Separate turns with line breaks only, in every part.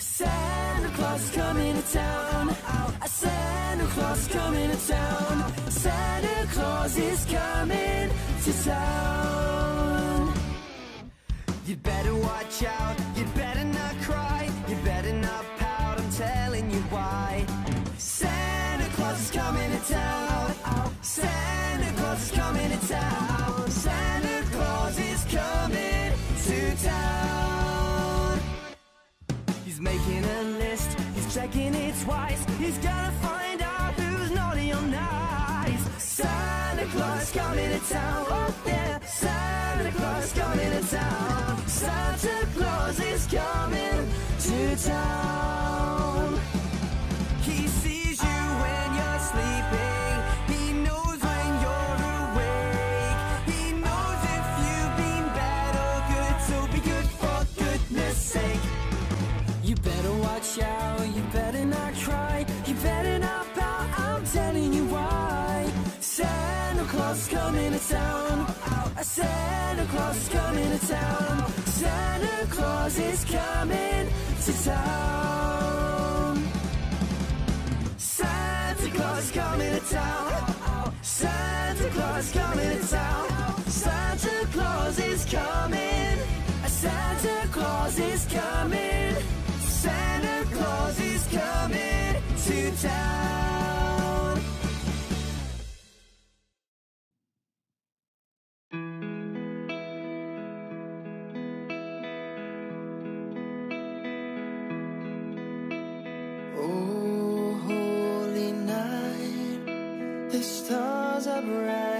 Santa Claus is coming to town. Santa Claus is coming to town. Santa Claus is coming to town. You better watch out. You better not cry. You better not pout. I'm telling you why. Santa Claus is coming to town. Santa Claus is coming to town. He's making a list, he's checking it twice. He's gonna find out who's naughty or nice. Santa Claus coming to town. Oh yeah, Santa Claus coming to town. Santa Claus is coming to town. Better out. You better not cry. You better not pout. I'm telling you why. Santa Claus coming to town. Santa Claus coming to town. Santa Claus is coming to town. Santa Claus coming to town. Santa Claus coming to town. Santa Claus is coming. Santa Claus is coming. Santa Claus is coming to town. Oh, holy night, the stars are brightly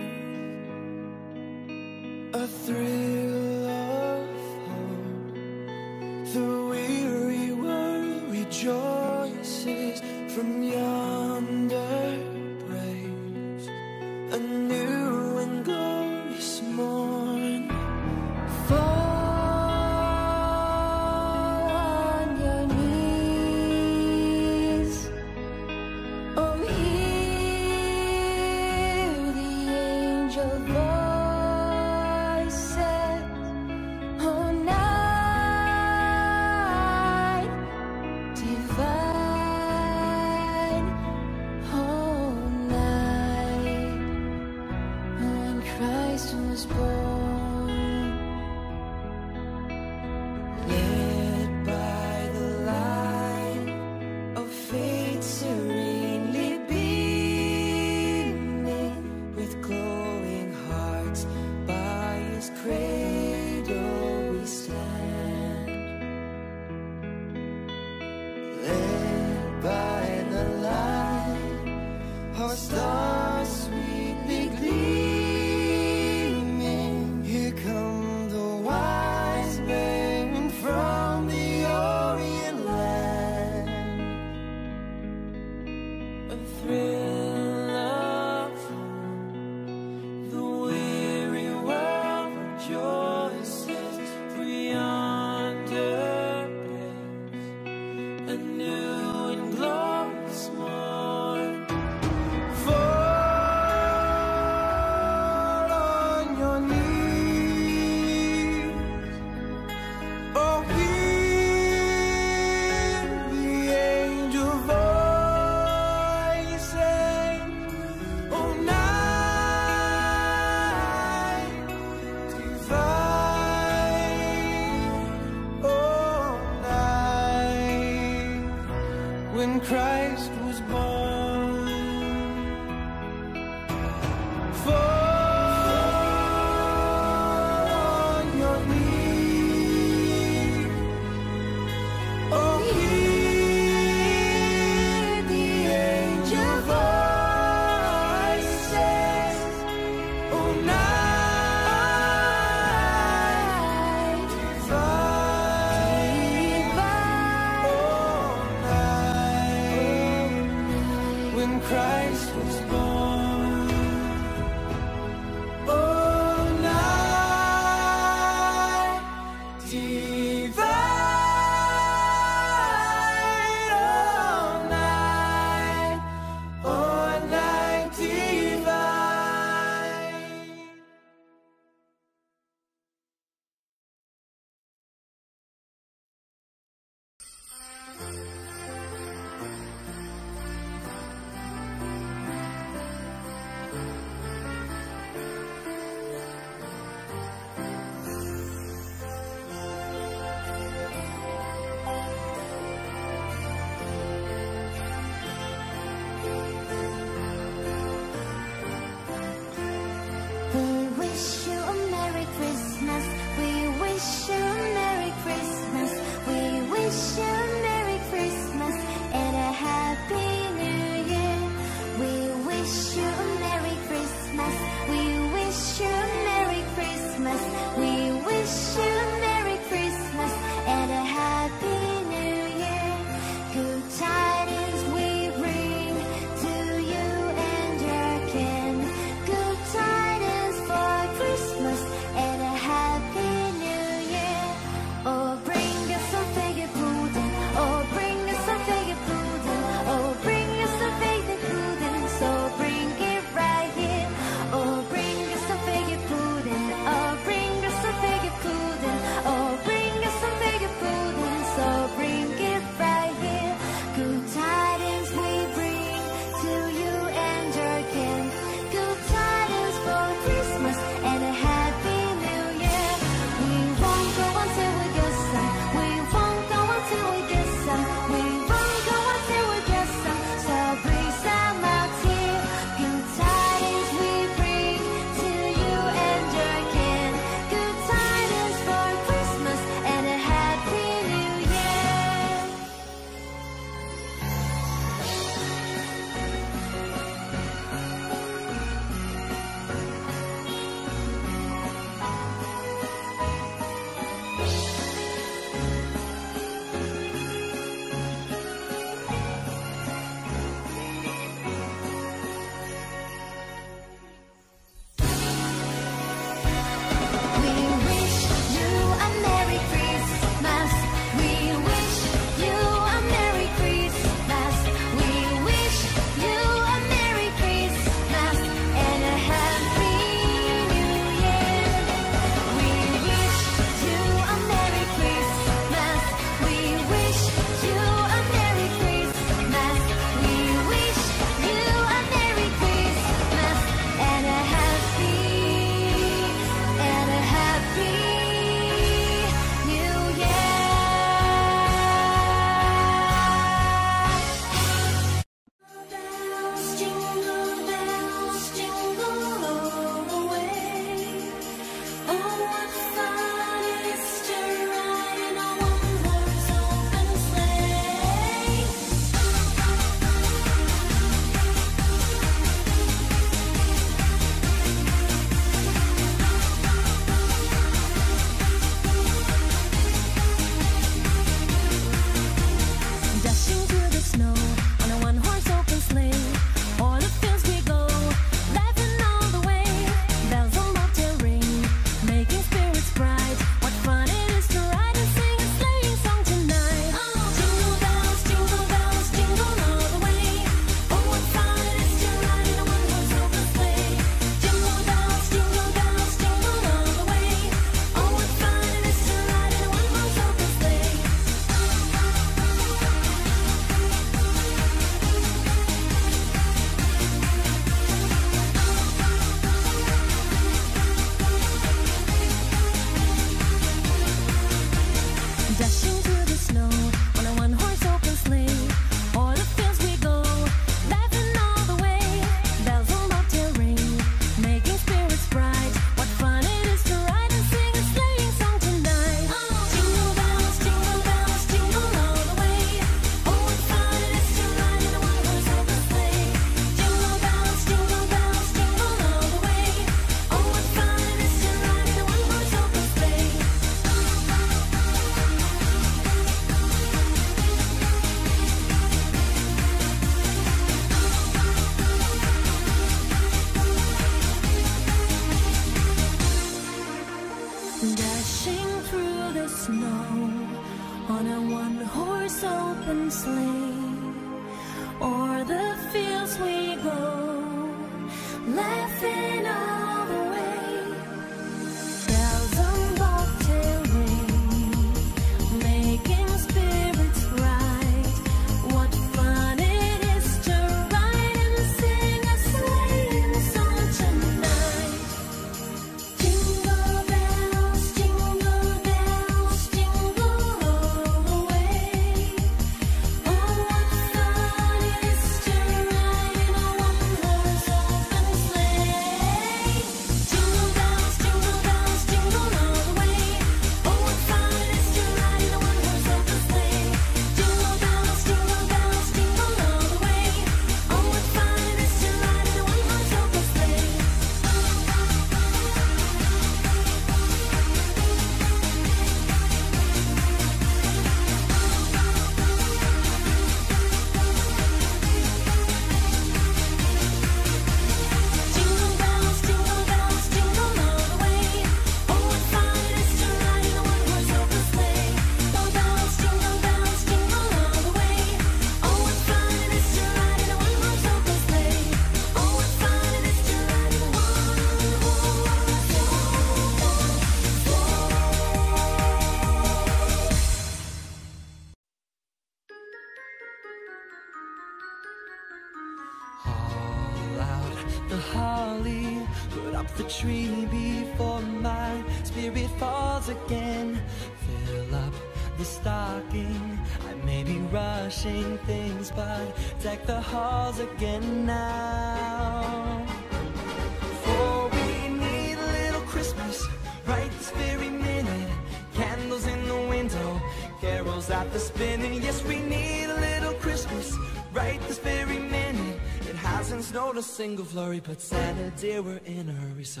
single flurry, but Santa dear, we're in a hurry, so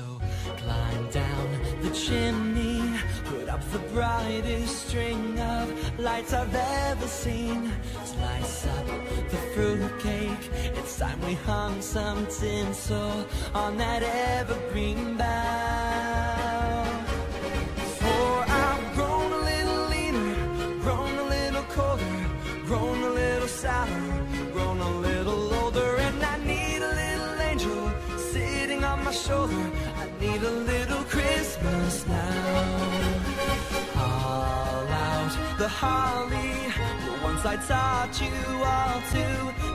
climb down the chimney, put up the brightest string of lights I've ever seen. Slice up the fruitcake, it's time we hung some tinsel on that evergreen bough. The holly, the ones I taught you all to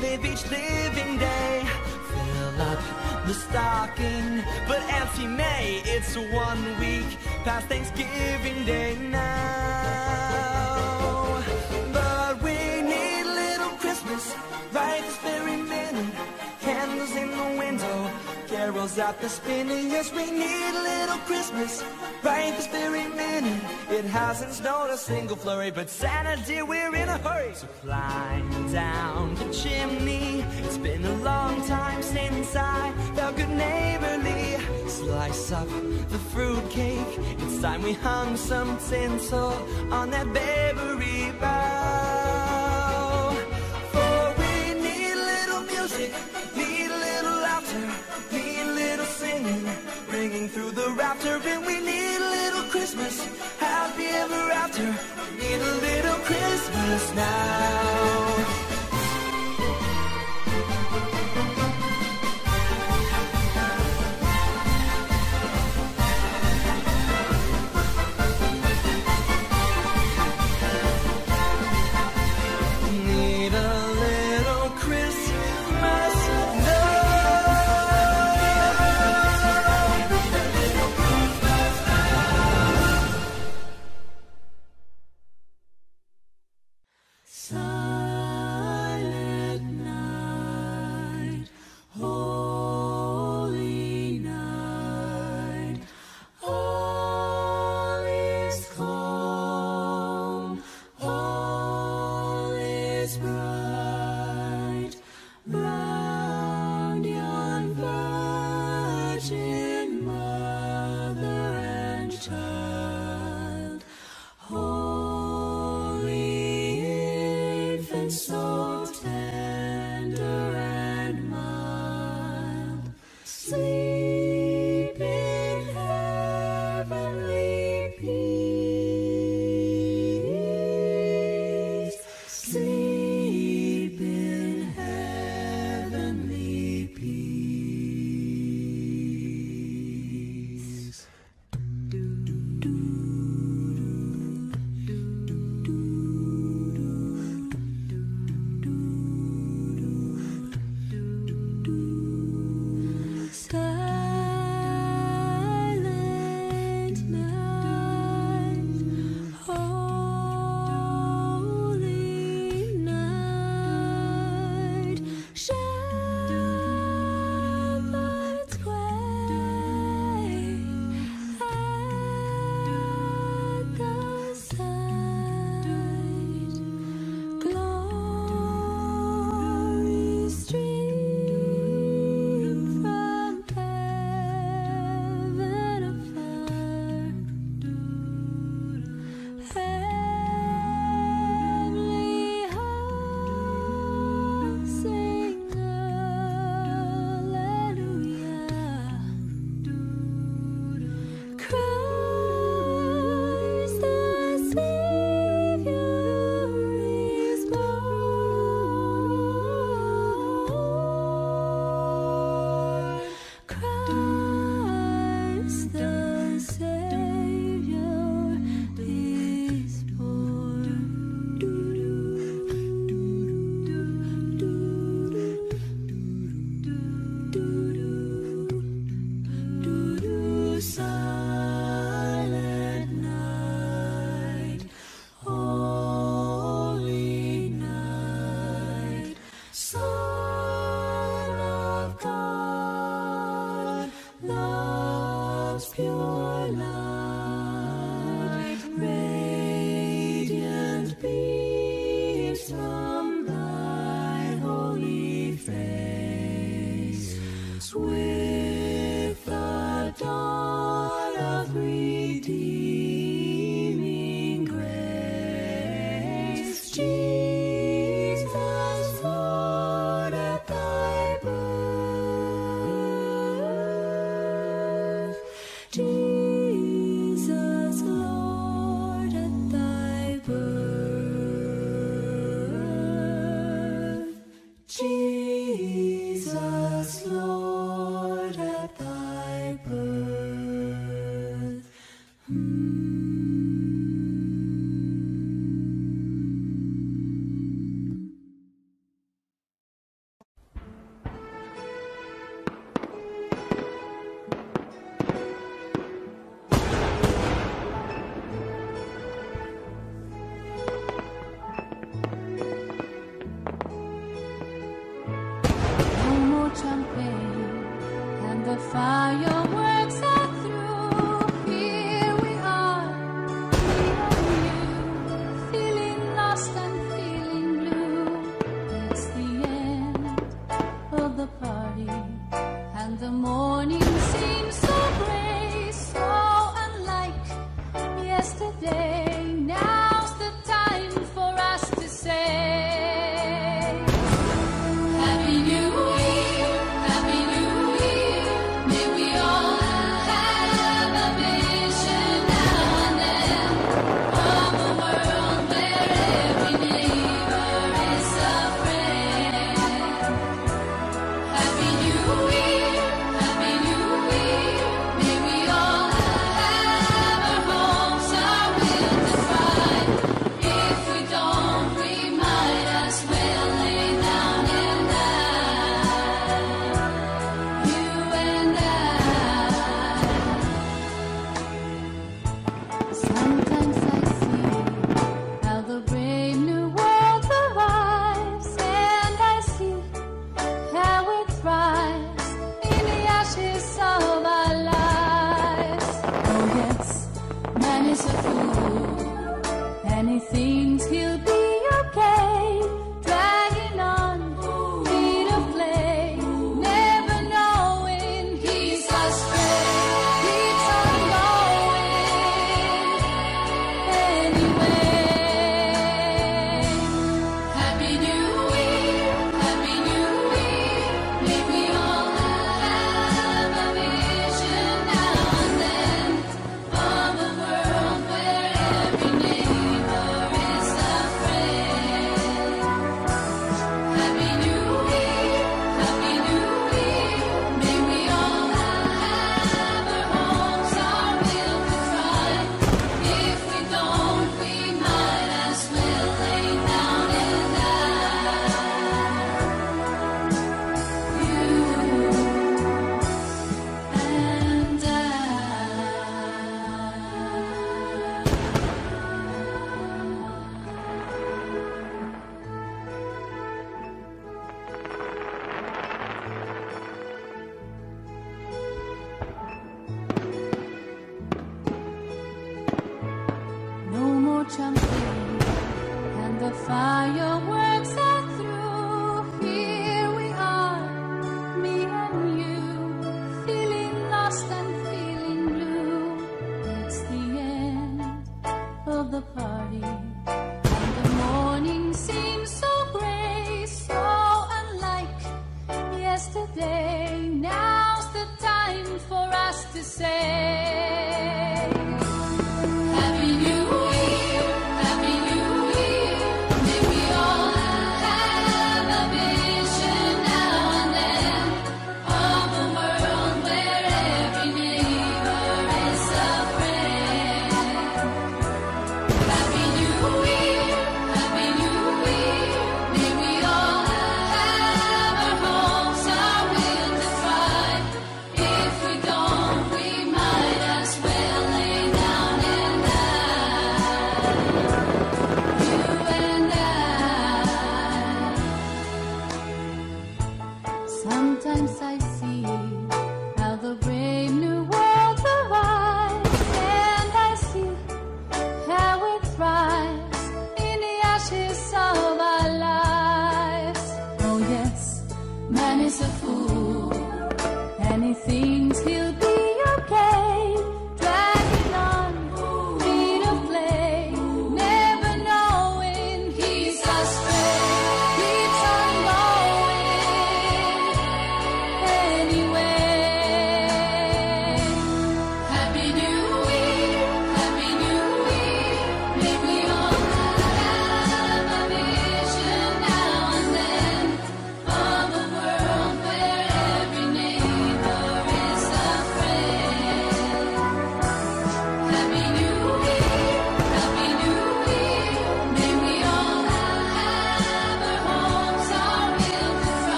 live each living day. Fill up the stocking, but Auntie Mame, it's one week past Thanksgiving Day now. But carols out the spinning. Yes, we need a little Christmas right this very minute. It hasn't snowed a single flurry, but Santa dear, we're in a hurry. So climb down the chimney. It's been a long time since I felt good neighborly. Slice up the fruitcake. It's time we hung some tinsel on that baby bough. Ringing through the rafter, and we need a little Christmas, happy ever after. We need a little Christmas now.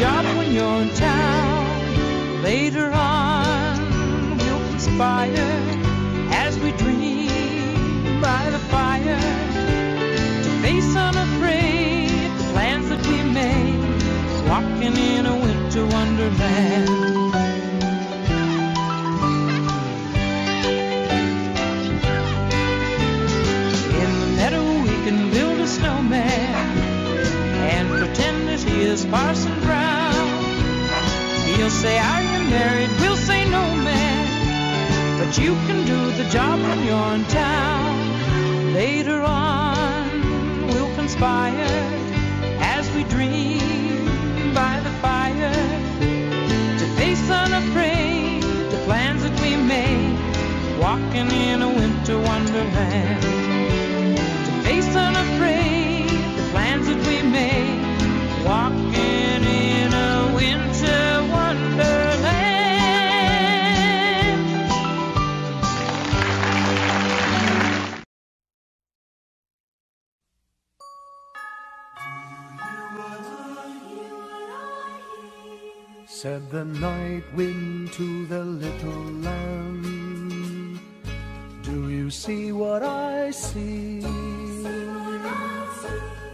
Job when you're in town. Later on, we'll conspire as we dream by the fire to face unafraid the plans that we made, walking in a winter wonderland. In He'll say, Are you married? We'll say, No, man. But you can do the job when you're in town. Later on, we'll conspire as we dream by the fire to face unafraid the plans that we made, walking in a winter wonderland. To face unafraid the plans that we made,
the night wind to the little lamb, Do you see what I see?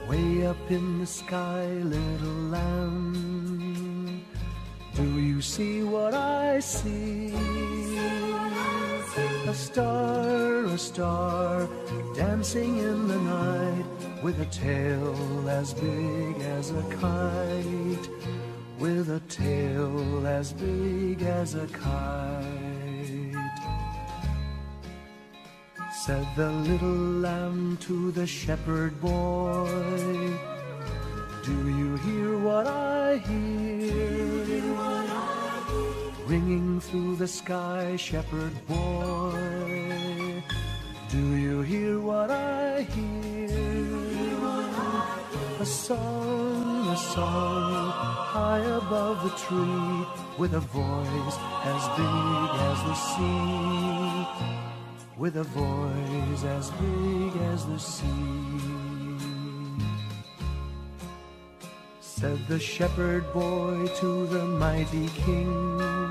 Way up in the sky, little lamb, Do you see what I see? A star, a star, dancing in the night, with a tail as big as a kite with a tail as big as a kite. Said the little lamb to the shepherd boy, Do you hear what I hear? Ringing through the sky, shepherd boy, Do you hear what I hear? A song, a song, high above the tree, with a voice as big as the sea, with a voice as big as the sea. Said the shepherd boy to the mighty king,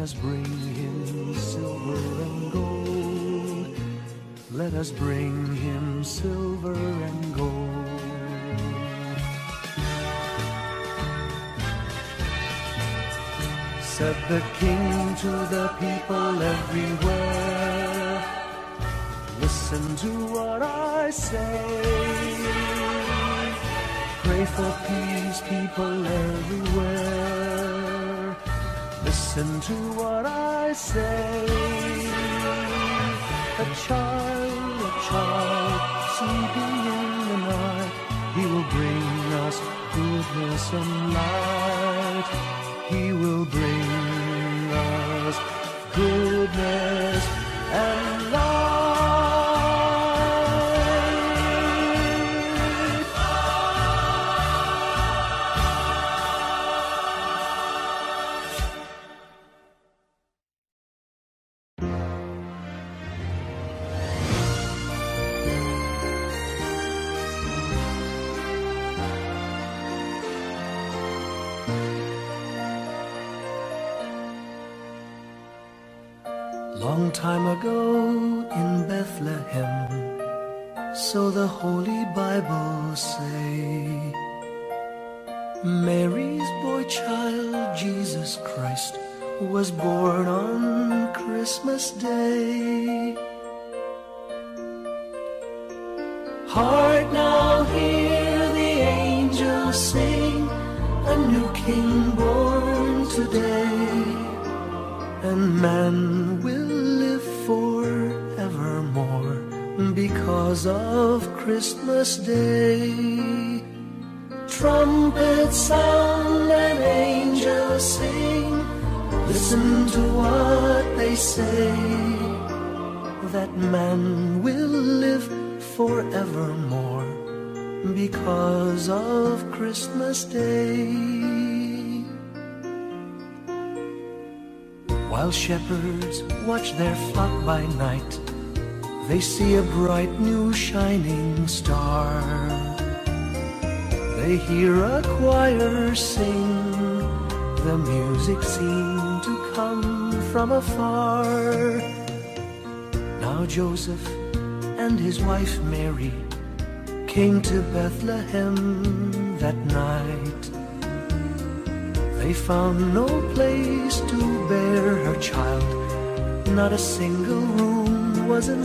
us bring him silver and gold. let us bring him silver and gold. Said the king to the people everywhere, listen to what I say. Pray for peace, people everywhere. Listen to what I say. A child, a child, sleeping in the night, he will bring us goodness and light. He will bring us goodness and light. Mary's boy child, Jesus Christ, was born on Christmas Day. Heart now hear the angels sing, a new king born today and man will live forevermore because of Christmas Day. Trumpets sound and angels sing. Listen to what they say. That man will live forevermore because of Christmas Day. While shepherds watch their flock by night, they see a bright new shining star. Hear a choir sing, the music seemed to come from afar. Now Joseph and his wife Mary came to Bethlehem that night. They found no place to bear her child, not a single room was in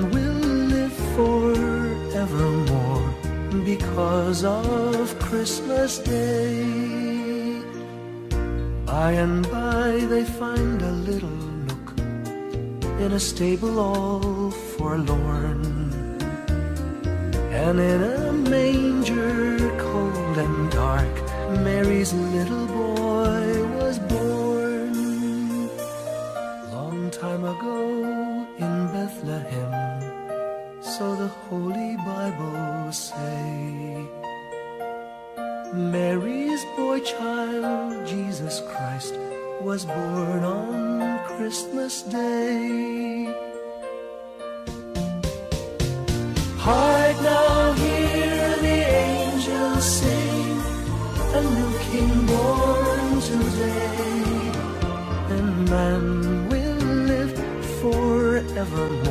because of Christmas Day. By and by they find a little nook in a stable all forlorn. And in a manger cold and dark, Mary's little boy was born. Long time ago in Bethlehem, so the Holy Bible say. Mary's boy child, Jesus Christ, was born on Christmas Day. Heart now hear the angels sing, a new king born today, and man will live forevermore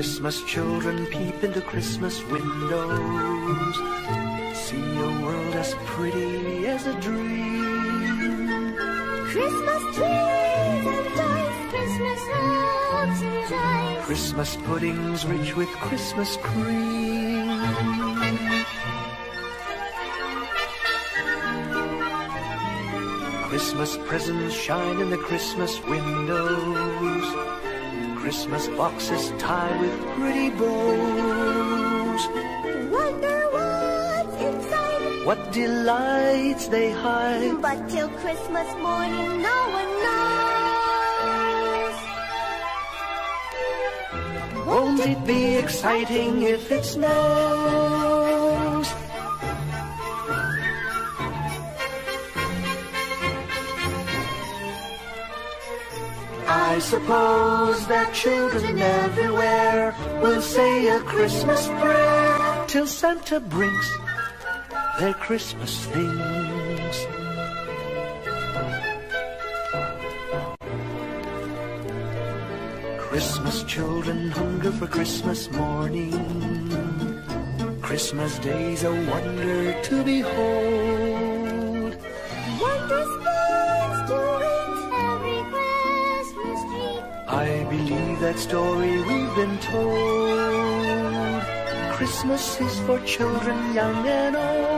Christmas children peep into Christmas windows. See a world as pretty as a dream.
Christmas trees and toys, Christmas hugs and joys.
Christmas puddings rich with Christmas cream. Christmas presents shine in the Christmas windows. Christmas boxes tied with pretty bows.
Wonder what's inside.
What delights they hide.
But till Christmas morning, no one knows.
Won't it be exciting if it snows? I suppose that children everywhere will say a Christmas prayer till Santa brings their Christmas things. Christmas children hunger for Christmas morning. Christmas day's a wonder to behold. That story we've been told. Christmas is for children young and old.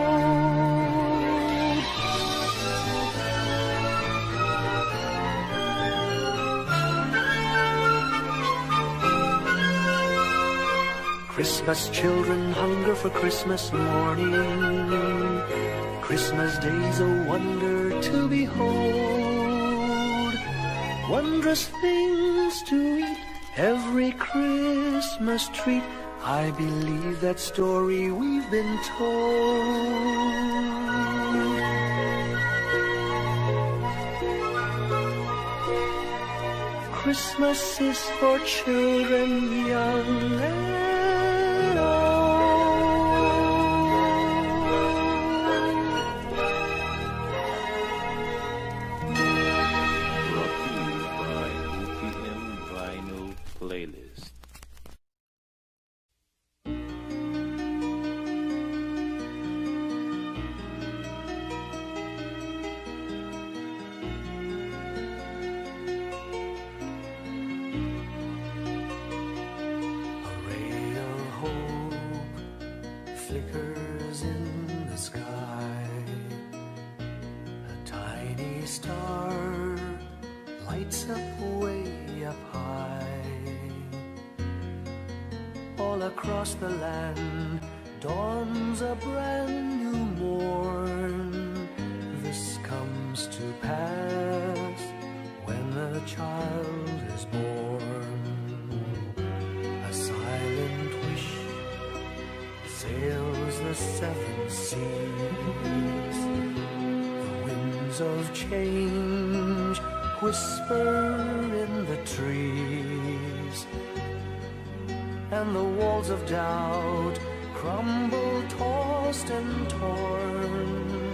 Christmas children hunger for Christmas morning. Christmas day's a wonder to behold. Wondrous things to eat, every Christmas treat. I believe that story we've been told. Christmas is for children young star lights up way up high. All across the land dawns a brand new morn. This comes to pass when a child is born. A silent wish sails the seven seas. Winds of change whisper in the trees. And the walls of doubt crumble, tossed and torn.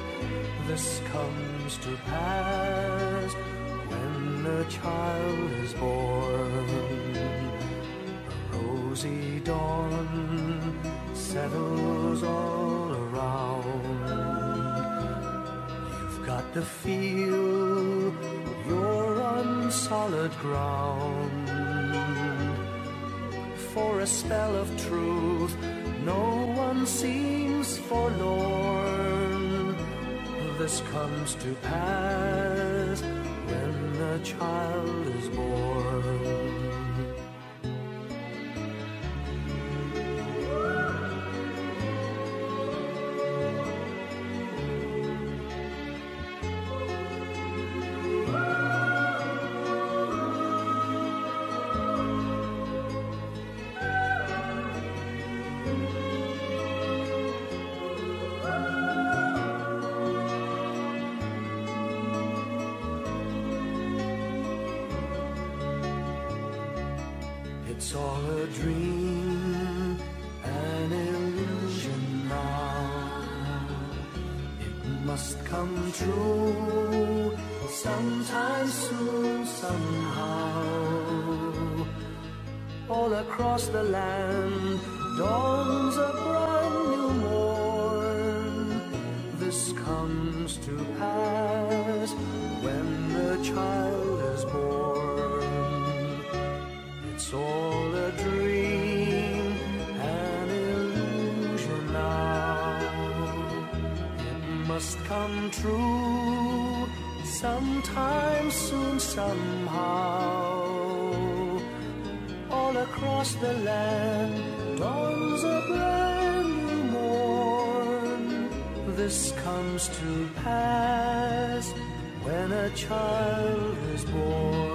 This comes to pass when a child is born. A rosy dawn settles all around. To feel you're on solid ground. For a spell of truth, no one seems forlorn. This comes to pass when a child is born. True sometime soon, somehow. all across the land dawns a brand new morn. This comes to pass when the child is born. It's all a dream, must come true sometime soon, somehow. All across the land dawns a brand new morn. This comes to pass when a child is born.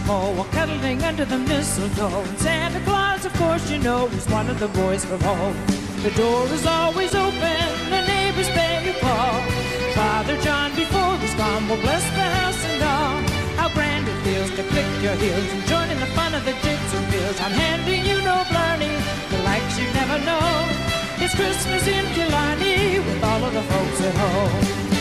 Beau while cuddling under the mistletoe. And Santa Claus, of course, you know, is one of the boys from home. The door is always open, the neighbors pay a call. Father John, before he's gone, will bless the house and all. How grand it feels to click your heels and join in the fun of the jigs and reels. I'm handing you no blarney, the likes you never know. It's Christmas in Killarney with all of the folks at home.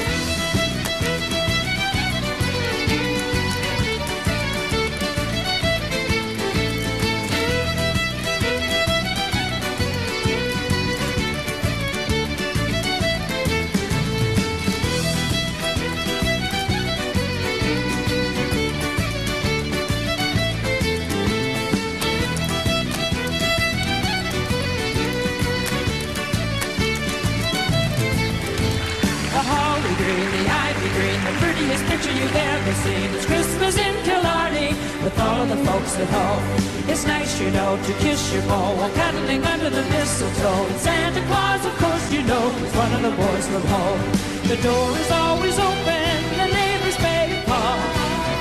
You've ever seen. It's Christmas in Killarney with all of the folks at home. It's nice, you know, to kiss your beau while cuddling under the mistletoe. And Santa Claus, of course, you know, is one of the boys from home. The door is always open, the neighbors pay a call.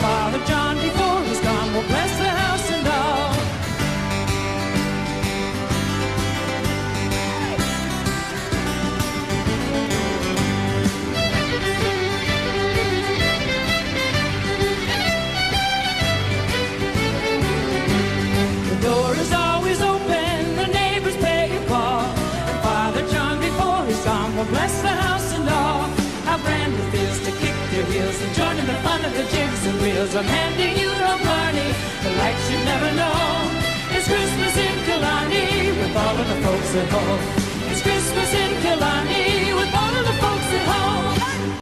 Father John, before he's gone, will bless and the fun of the jigs and reels. I'm handing you a party, the lights you've never known. It's Christmas in Killarney with all of the folks at home. It's Christmas in Killarney with all of the folks at home.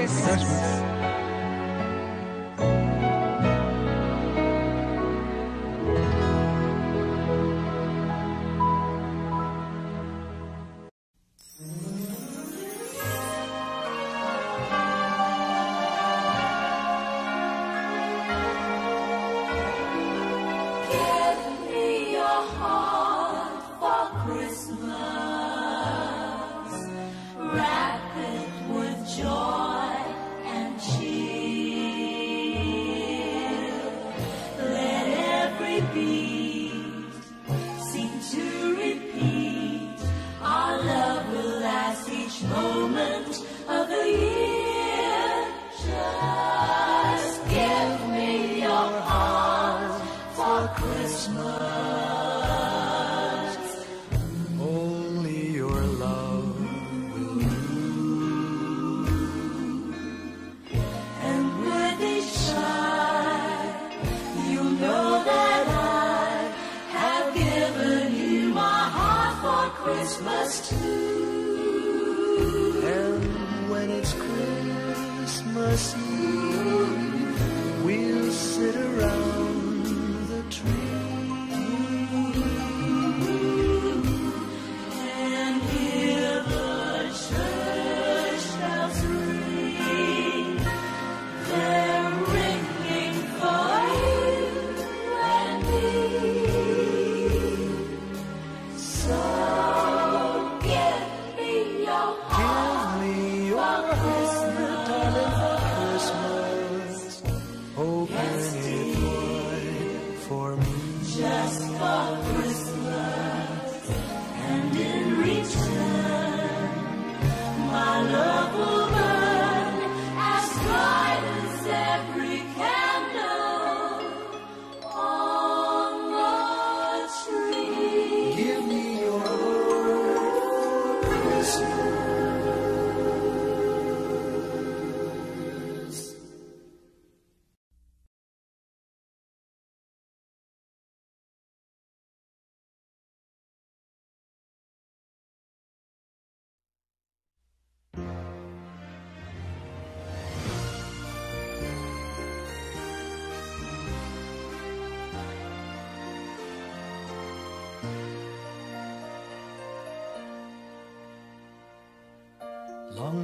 Merry
moment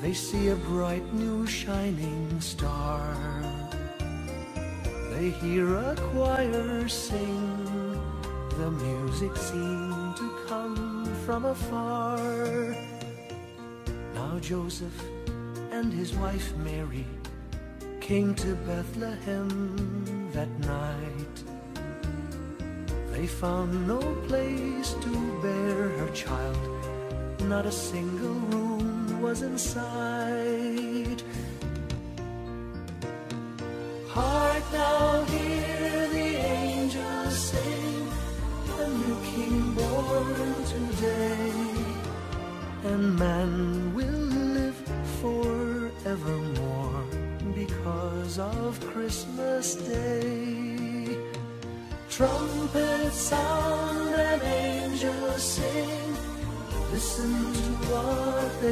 they see a bright new shining star. They hear a choir sing, the music seemed to come from afar. Now Joseph and his wife Mary came to Bethlehem that night. They found no place to bear her child, not a single room was in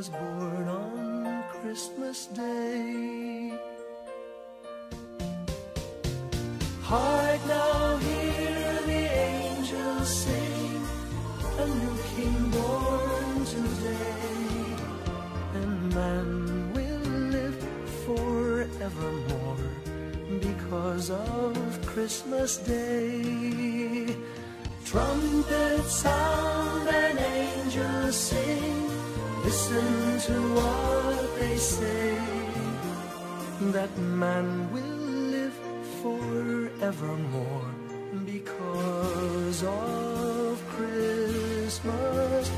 was born on Christmas Day. Hark now, hear the angels sing, a new king born today, and man will live forevermore because of Christmas Day. Trumpets sound and angels sing, listen to what they say, that man will live forevermore because of Christmas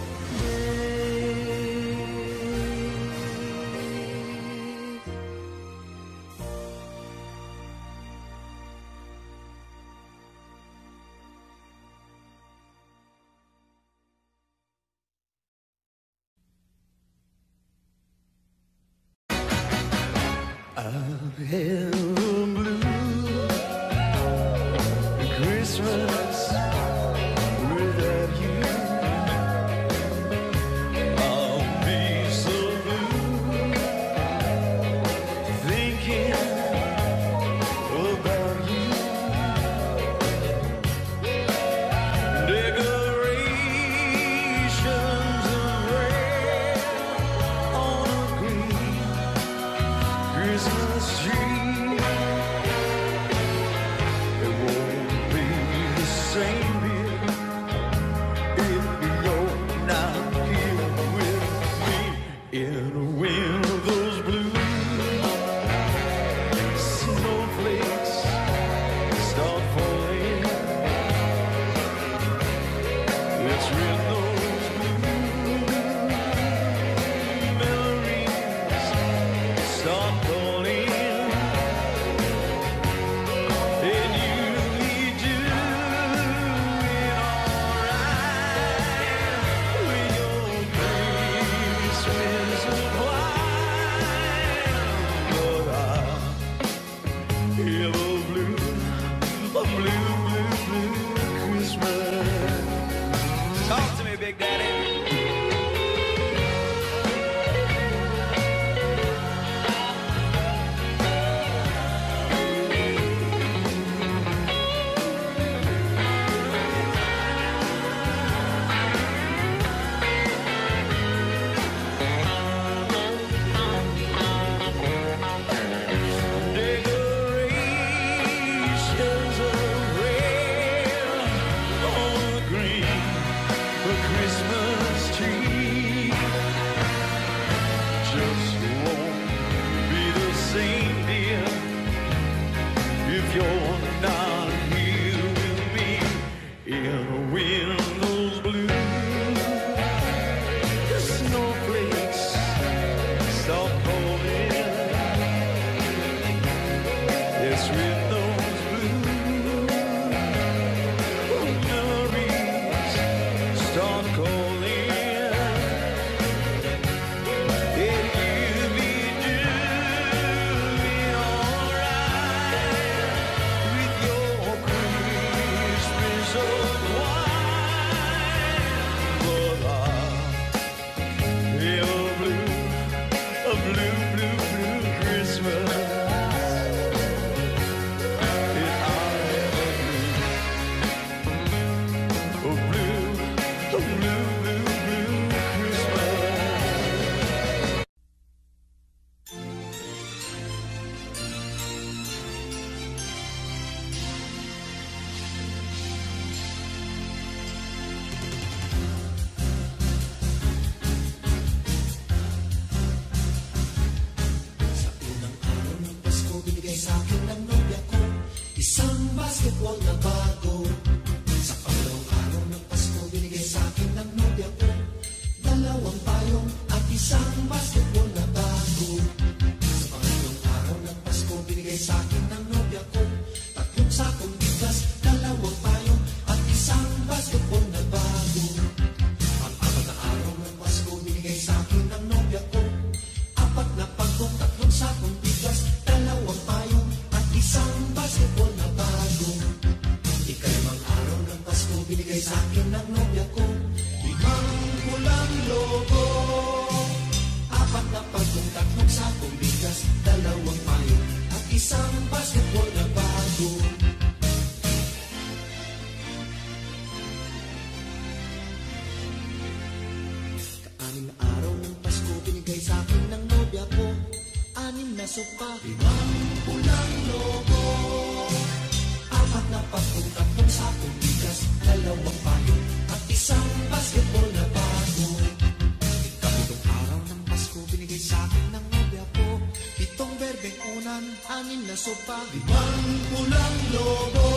puso pa. Limang pulang lobo.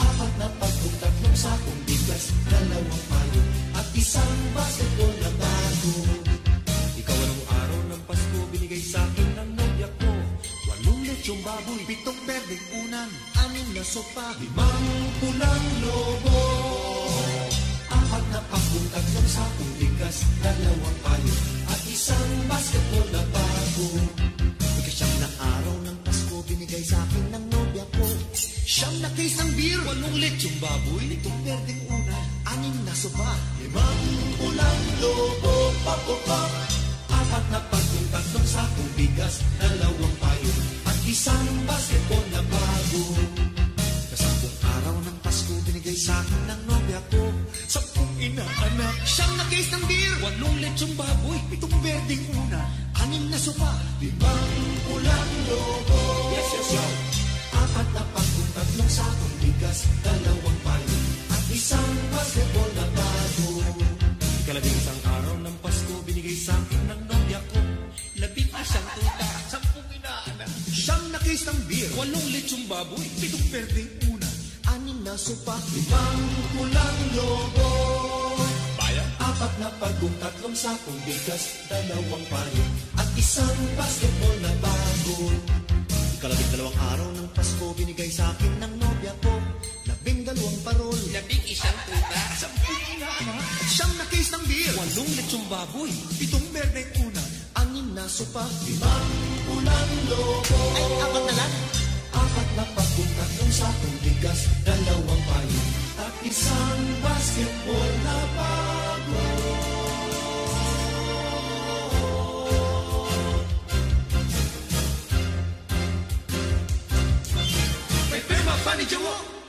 Apat na pagkong tatlong sakong bigas. Dalawang palo at isang basketball na bago. Ikaw anong araw ng Pasko Binigay sa akin ng nobya ko? Walong lechong baboy Pitong berdeng unan Anim na sopa. Limang pulang lobo. Apat na pagkong tatlong sakong bigas. Dalawang palo at isang basketball na berdeng una, anim na sopa, limang ulang lobo, papopop, apat na pagkong tatlong sakong bigas, dalawang payo, at isang basketball na bago. Kasampung araw ng Pasko, binigay sa akin ng nobya ko, sampung inaanak, siyang na-case ng beer, walong lechong baboy, itong berdeng una, anim na sopa, limang ulang lobo. Baboy, pitong perdeng una, anim na sopa, limang pulang lobo. Bayan? Apat na pagkong tatlong sakong bigas, dalawang payo, at isang basketball na bago. Ikalabing dalawang araw ng Pasko, binigay sa akin ng nobya ko, labing dalawang parol. Labing isang tuta. Sampung inaanak. At siyang na case ng beer. Walong lechong baboy. Pitong berdeng una. Anim na sopa. Limang ulang lobo. Ay, apat na lang. Pagkong tatlong sakong bigas, dalawang payo, at isang basketball na bago. May pirma pa ni Jawo.